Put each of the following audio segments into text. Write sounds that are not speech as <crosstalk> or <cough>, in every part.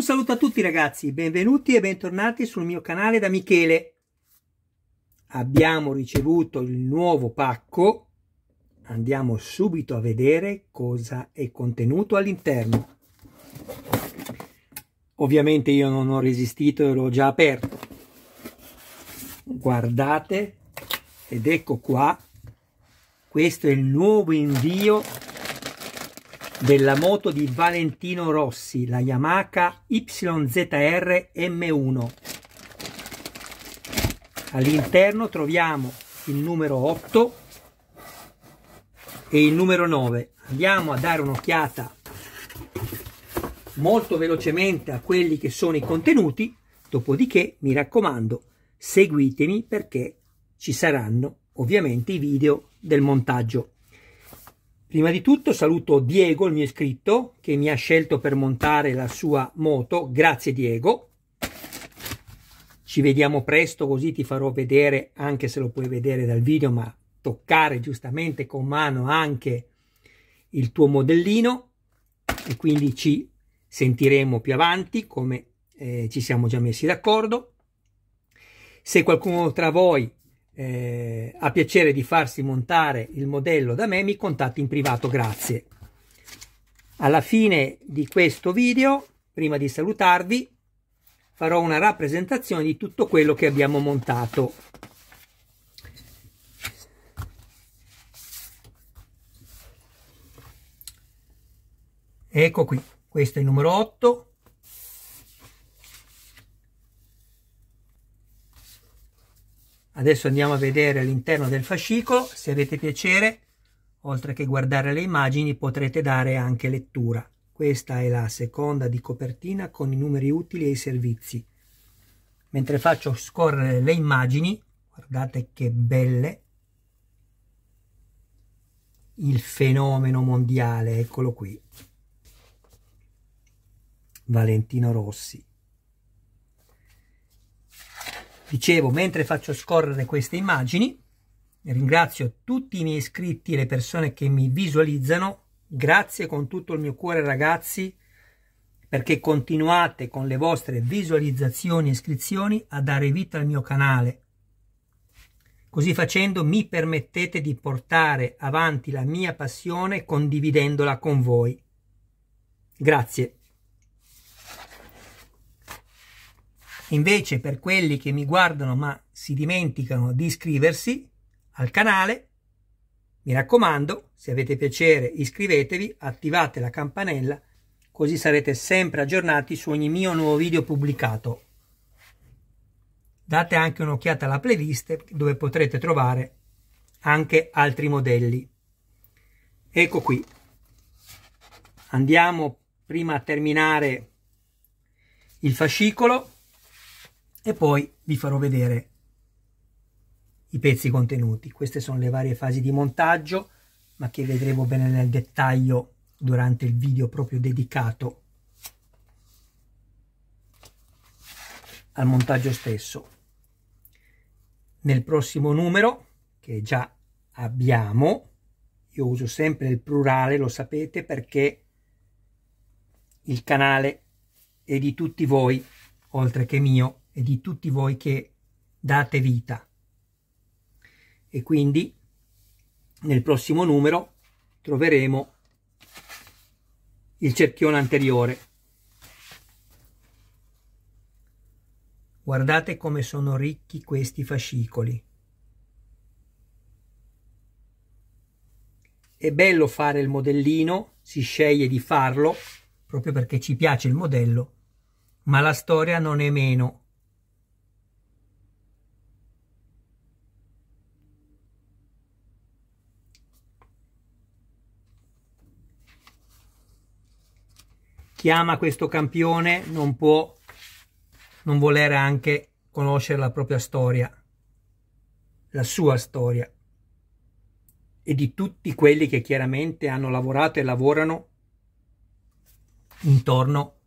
Un saluto a tutti ragazzi, benvenuti e bentornati sul mio canale da Michele. Abbiamo ricevuto il nuovo pacco, andiamo subito a vedere cosa è contenuto all'interno. Ovviamente io non ho resistito e l'ho già aperto. Guardate, ed ecco qua, questo è il nuovo invio della moto di Valentino Rossi, la Yamaha YZR M1. All'interno troviamo il numero 8 e il numero 9. Andiamo a dare un'occhiata molto velocemente a quelli che sono i contenuti, dopodiché mi raccomando seguitemi perché ci saranno ovviamente i video del montaggio. Prima di tutto saluto Diego, il mio iscritto, che mi ha scelto per montare la sua moto. Grazie Diego. Ci vediamo presto così ti farò vedere, anche se lo puoi vedere dal video, ma toccare giustamente con mano anche il tuo modellino e quindi ci sentiremo più avanti come eh, ci siamo già messi d'accordo. Se qualcuno tra voi eh, ha piacere di farsi montare il modello da me, mi contatti in privato, grazie. Alla fine di questo video, prima di salutarvi, farò una rappresentazione di tutto quello che abbiamo montato. Ecco qui, questo è il numero 8, Adesso andiamo a vedere all'interno del fascicolo, se avete piacere, oltre che guardare le immagini, potrete dare anche lettura. Questa è la seconda di copertina con i numeri utili e i servizi. Mentre faccio scorrere le immagini, guardate che belle, il fenomeno mondiale, eccolo qui. Valentino Rossi. Dicevo, mentre faccio scorrere queste immagini, ringrazio tutti i miei iscritti e le persone che mi visualizzano. Grazie con tutto il mio cuore ragazzi, perché continuate con le vostre visualizzazioni e iscrizioni a dare vita al mio canale. Così facendo mi permettete di portare avanti la mia passione condividendola con voi. Grazie. Invece per quelli che mi guardano ma si dimenticano di iscriversi al canale, mi raccomando, se avete piacere iscrivetevi, attivate la campanella, così sarete sempre aggiornati su ogni mio nuovo video pubblicato. Date anche un'occhiata alla playlist dove potrete trovare anche altri modelli. Ecco qui. Andiamo prima a terminare il fascicolo e poi vi farò vedere i pezzi contenuti. Queste sono le varie fasi di montaggio, ma che vedremo bene nel dettaglio durante il video proprio dedicato al montaggio stesso. Nel prossimo numero, che già abbiamo, io uso sempre il plurale, lo sapete, perché il canale è di tutti voi, oltre che mio, e di tutti voi che date vita. E quindi nel prossimo numero troveremo il cerchione anteriore. Guardate come sono ricchi questi fascicoli. È bello fare il modellino, si sceglie di farlo proprio perché ci piace il modello, ma la storia non è meno chi ama questo campione non può non volere anche conoscere la propria storia, la sua storia e di tutti quelli che chiaramente hanno lavorato e lavorano intorno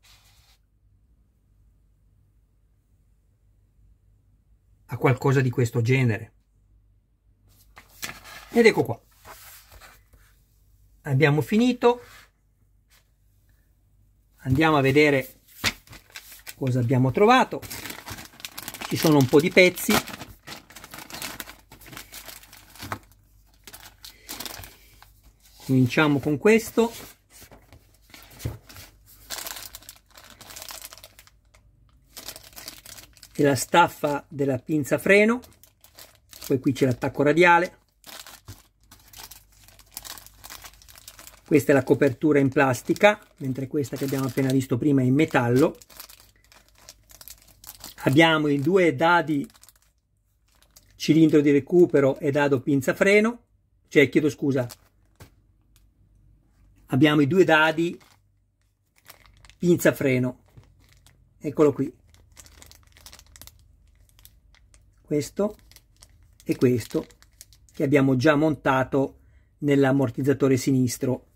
a qualcosa di questo genere. Ed ecco qua. Abbiamo finito andiamo a vedere cosa abbiamo trovato. Ci sono un po' di pezzi. Cominciamo con questo. E la staffa della pinza freno. Poi qui c'è l'attacco radiale questa è la copertura in plastica mentre questa che abbiamo appena visto prima è in metallo. Abbiamo i due dadi cilindro di recupero e dado pinza freno cioè chiedo scusa. Abbiamo i due dadi pinza freno eccolo qui. Questo e questo che abbiamo già montato nell'ammortizzatore sinistro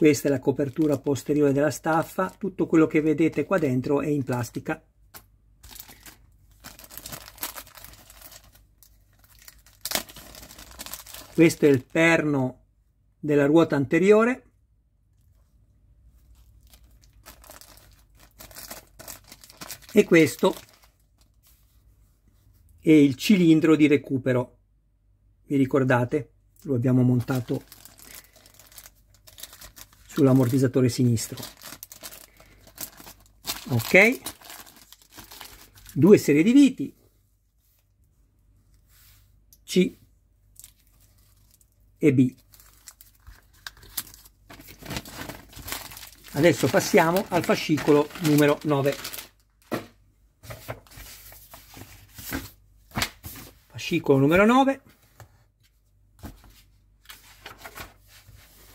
questa è la copertura posteriore della staffa. Tutto quello che vedete qua dentro è in plastica. Questo è il perno della ruota anteriore. E questo è il cilindro di recupero. Vi ricordate? Lo abbiamo montato sull'ammortizzatore sinistro. Ok? Due serie di viti. C. E B. Adesso passiamo al fascicolo numero 9 fascicolo numero 9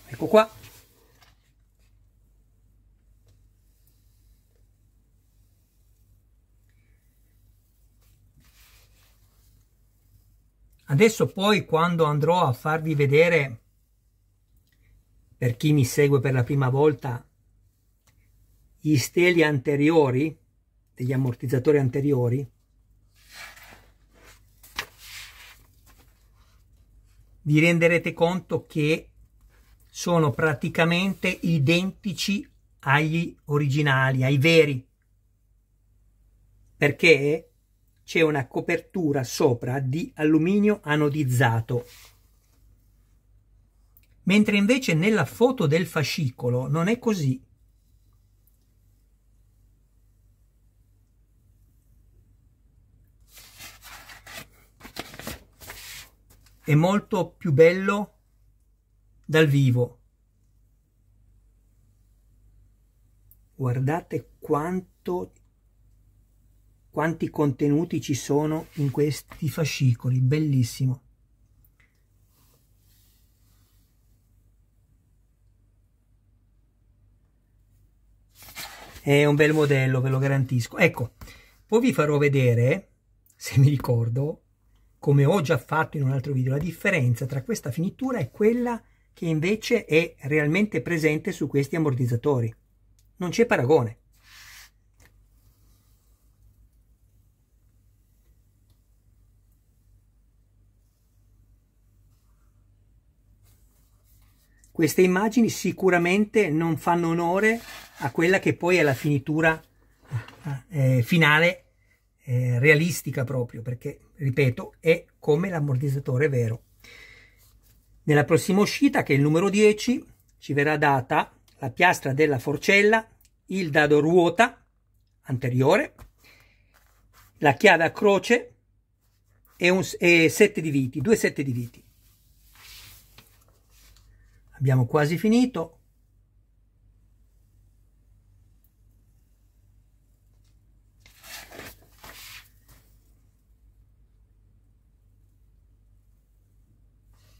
ecco qua adesso poi quando andrò a farvi vedere per chi mi segue per la prima volta gli steli anteriori degli ammortizzatori anteriori vi renderete conto che sono praticamente identici agli originali, ai veri, perché c'è una copertura sopra di alluminio anodizzato. Mentre invece nella foto del fascicolo non è così. è molto più bello dal vivo. Guardate quanto, quanti contenuti ci sono in questi fascicoli, bellissimo. È un bel modello, ve lo garantisco. Ecco, poi vi farò vedere, se mi ricordo, come ho già fatto in un altro video, la differenza tra questa finitura e quella che invece è realmente presente su questi ammortizzatori. Non c'è paragone. Queste immagini sicuramente non fanno onore a quella che poi è la finitura eh, finale eh, realistica proprio, perché, ripeto, è come l'ammortizzatore vero. Nella prossima uscita, che è il numero 10, ci verrà data la piastra della forcella, il dado ruota anteriore, la chiave a croce e, un, e sette di viti, due sette di viti. Abbiamo quasi finito.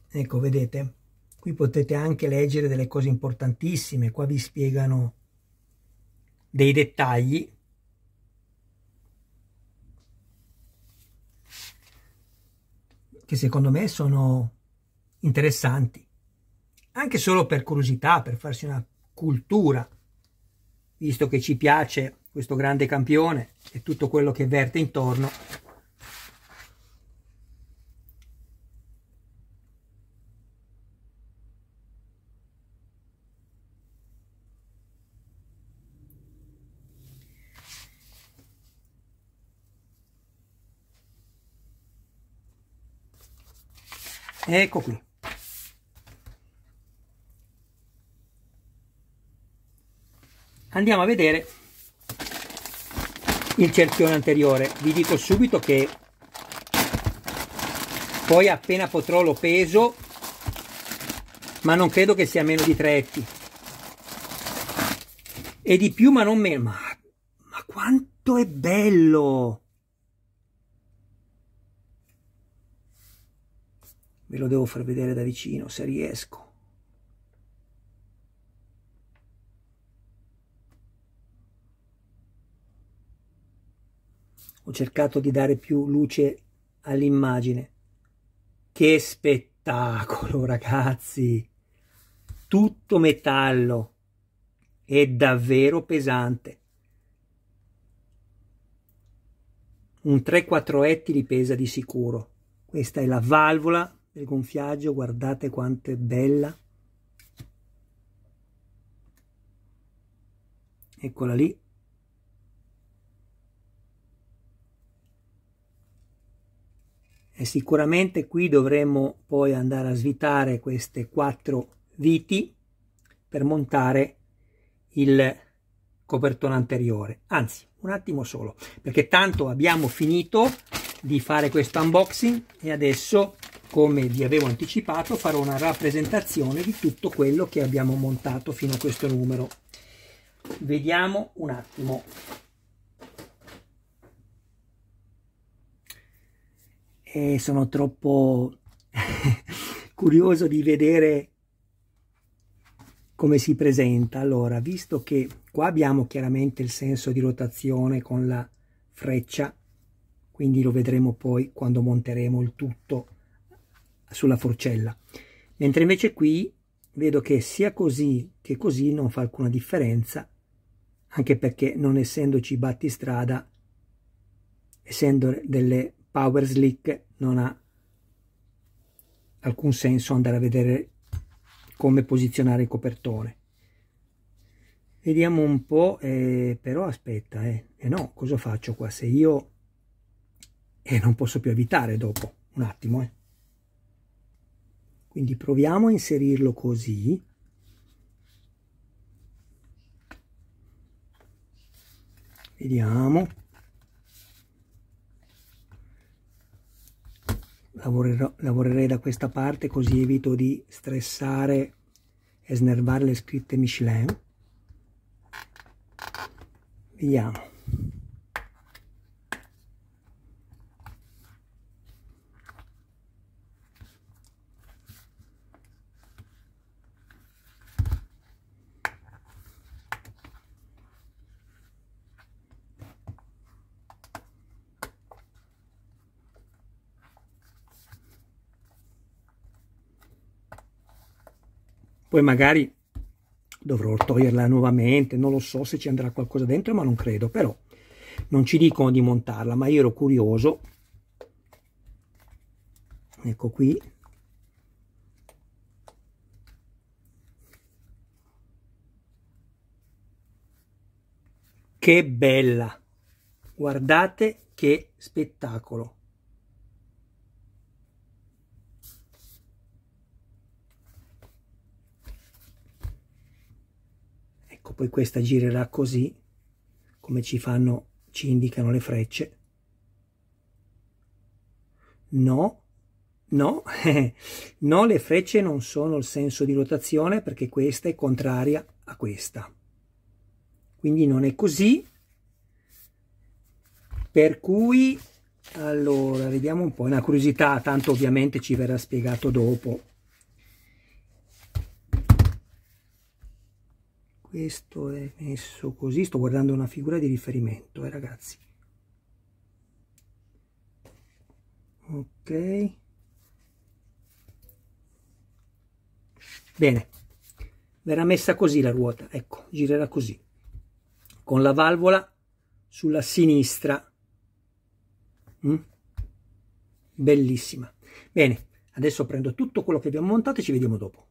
Ecco, vedete? Qui potete anche leggere delle cose importantissime. Qua vi spiegano dei dettagli. che secondo me sono interessanti anche solo per curiosità, per farsi una cultura, visto che ci piace questo grande campione e tutto quello che verte intorno. Ecco qui. Andiamo a vedere il cerchione anteriore. Vi dico subito che poi appena potrò lo peso ma non credo che sia meno di 3 etti. E di più ma non meno. Ma, ma quanto è bello! Ve lo devo far vedere da vicino se riesco ho cercato di dare più luce all'immagine. Che spettacolo ragazzi! Tutto metallo. È davvero pesante. Un 3-4 ettili pesa di sicuro. Questa è la valvola del gonfiaggio guardate quanto è bella. Eccola lì e sicuramente qui dovremo poi andare a svitare queste quattro viti per montare il copertone anteriore. Anzi un attimo solo perché tanto abbiamo finito di fare questo unboxing e adesso come vi avevo anticipato farò una rappresentazione di tutto quello che abbiamo montato fino a questo numero. Vediamo un attimo e sono troppo <laughs> curioso di vedere come si presenta. Allora visto che qua abbiamo chiaramente il senso di rotazione con la freccia quindi lo vedremo poi quando monteremo il tutto sulla forcella. Mentre invece qui vedo che sia così che così non fa alcuna differenza anche perché non essendoci battistrada essendo delle power slick non ha alcun senso andare a vedere come posizionare il copertone vediamo un po' eh, però aspetta eh. eh no cosa faccio qua se io e eh, non posso più evitare dopo un attimo eh. quindi proviamo a inserirlo così vediamo lavorerò, lavorerei da questa parte così evito di stressare e snervare le scritte Michelin. Vediamo poi magari dovrò toglierla nuovamente, non lo so se ci andrà qualcosa dentro, ma non credo, però non ci dicono di montarla, ma io ero curioso. Ecco qui. Che bella! Guardate che spettacolo! ecco poi questa girerà così come ci fanno ci indicano le frecce. No no <laughs> no le frecce non sono il senso di rotazione perché questa è contraria a questa. Quindi non è così. Per cui allora vediamo un po' una curiosità tanto ovviamente ci verrà spiegato dopo questo è messo così sto guardando una figura di riferimento eh ragazzi. Ok. Bene. Verrà messa così la ruota ecco girerà così. Con la valvola sulla sinistra. Mm? bellissima. Bene adesso prendo tutto quello che abbiamo montato e ci vediamo dopo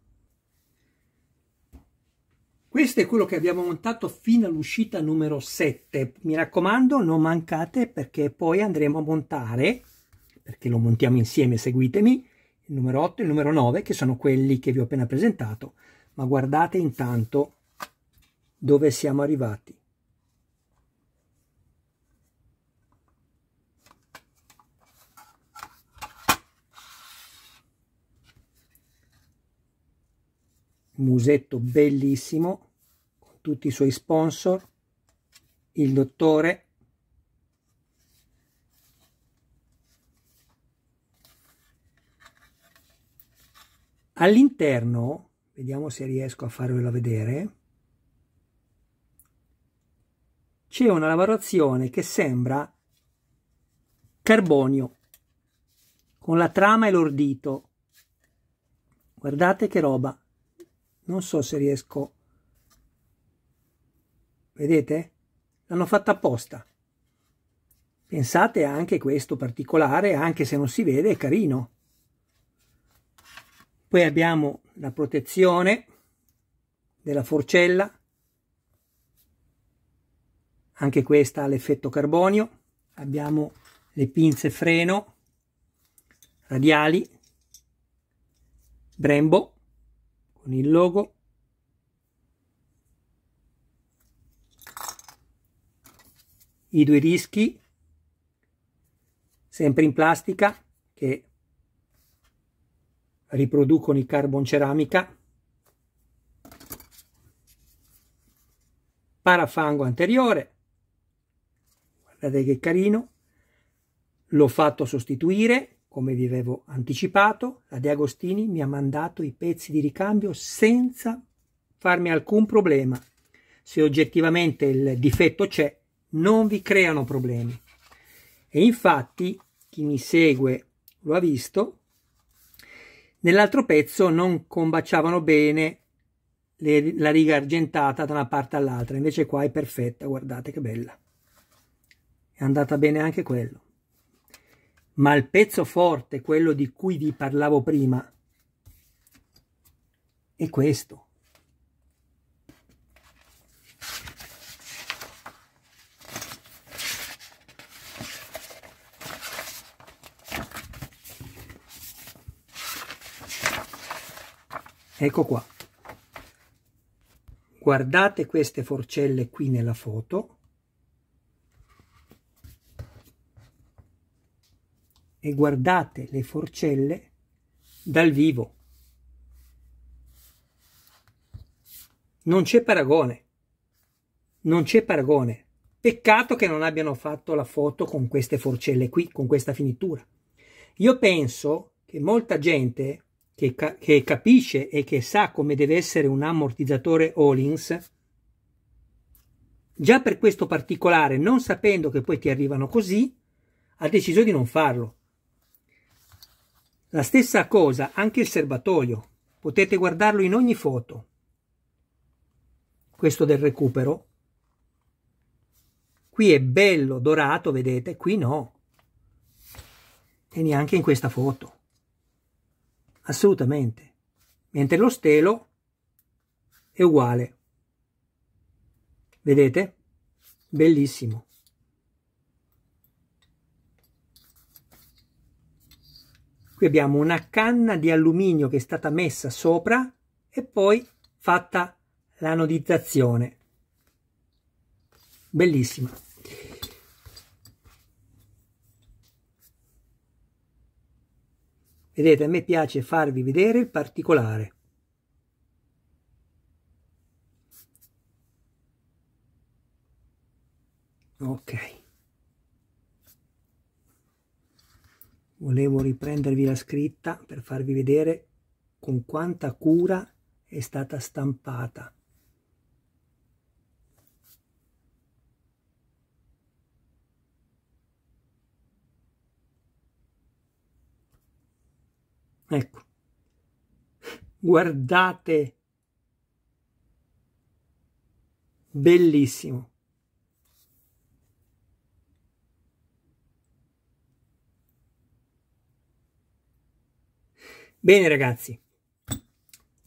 questo è quello che abbiamo montato fino all'uscita numero 7. Mi raccomando, non mancate perché poi andremo a montare, perché lo montiamo insieme, seguitemi, il numero 8 e il numero 9 che sono quelli che vi ho appena presentato ma guardate intanto dove siamo arrivati musetto bellissimo con tutti i suoi sponsor il dottore. All'interno vediamo se riesco a farvelo vedere c'è una lavorazione che sembra carbonio con la trama e l'ordito. Guardate che roba non so se riesco. Vedete? L'hanno fatta apposta. Pensate anche questo particolare anche se non si vede è carino. Poi abbiamo la protezione della forcella. Anche questa ha l'effetto carbonio. Abbiamo le pinze freno radiali Brembo con il logo. I due dischi sempre in plastica che riproducono i carbon ceramica. Parafango anteriore. Guardate che carino. L'ho fatto sostituire come vi avevo anticipato, la De Agostini mi ha mandato i pezzi di ricambio senza farmi alcun problema. Se oggettivamente il difetto c'è, non vi creano problemi. E infatti, chi mi segue lo ha visto, nell'altro pezzo non combaciavano bene le, la riga argentata da una parte all'altra, invece qua è perfetta, guardate che bella. È andata bene anche quello. Ma il pezzo forte, quello di cui vi parlavo prima, è questo. Ecco qua. Guardate queste forcelle qui nella foto e guardate le forcelle dal vivo. Non c'è paragone. Non c'è paragone. Peccato che non abbiano fatto la foto con queste forcelle qui, con questa finitura. Io penso che molta gente che, ca che capisce e che sa come deve essere un ammortizzatore Hollins, già per questo particolare, non sapendo che poi ti arrivano così, ha deciso di non farlo. La stessa cosa anche il serbatoio. Potete guardarlo in ogni foto. Questo del recupero. Qui è bello dorato, vedete? Qui no. E neanche in questa foto. Assolutamente. Mentre lo stelo è uguale. Vedete? Bellissimo. Qui abbiamo una canna di alluminio che è stata messa sopra e poi fatta l'anodizzazione. Bellissima. Vedete, a me piace farvi vedere il particolare. Ok. Volevo riprendervi la scritta per farvi vedere con quanta cura è stata stampata. Ecco, guardate, bellissimo. Bene ragazzi,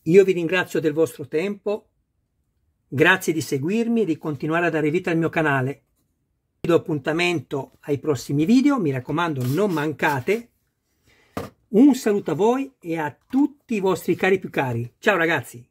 io vi ringrazio del vostro tempo, grazie di seguirmi e di continuare a dare vita al mio canale. Vi do appuntamento ai prossimi video, mi raccomando non mancate. Un saluto a voi e a tutti i vostri cari più cari. Ciao ragazzi!